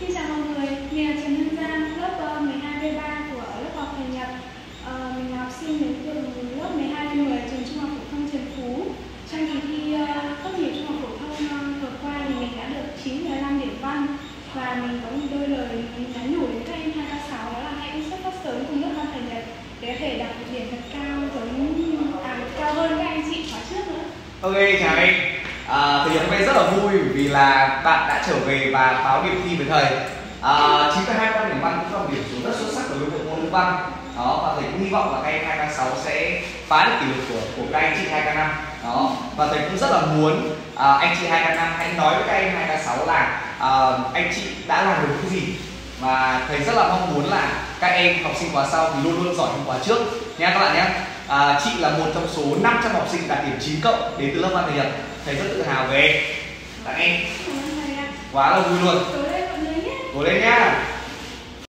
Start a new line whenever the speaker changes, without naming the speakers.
Xin chào mọi người, mình là Trần Hương Giang, lớp ờ, 12B3 của lớp học Thành Nhật. Ờ, mình là học sinh đến từ lớp 12B10 trường Trung học phổ thông Trần Phú. Trong kỳ thi ờ, tốt nghiệp trung học phổ thông vừa qua thì mình đã được 9,5 điểm văn và mình có một đôi lời mình nhắn nhủ đến các em 2K6 đó là hãy xuất phát sớm cùng lớp học Thành Nhật để có thể đạt được điểm thật cao giống à, cao hơn các anh chị khóa trước nữa.
Ok chào anh à, Thời điểm hôm nay rất là vui vì là bạn đã trở về và báo điểm thi với thầy. À, 9,25 điểm văn cũng là điểm số rất xuất sắc đối lực lượng môn ngữ văn. Đó và thầy cũng hy vọng là các em hai k sáu sẽ phá được kỷ lục của của các anh chị hai k năm. Đó và thầy cũng rất là muốn à, anh chị hai k năm hãy nói với các em hai k sáu là à, anh chị đã làm được cái gì. Và thầy rất là mong muốn là các em học sinh khóa sau thì luôn luôn giỏi hơn khóa trước. Nha các bạn nhé. À, chị là một trong số 500 học sinh đạt điểm 9 cộng đến từ lớp văn thầy Nhật thầy rất tự hào về. Tặng em. Quá là vui luôn. Cố lên nhá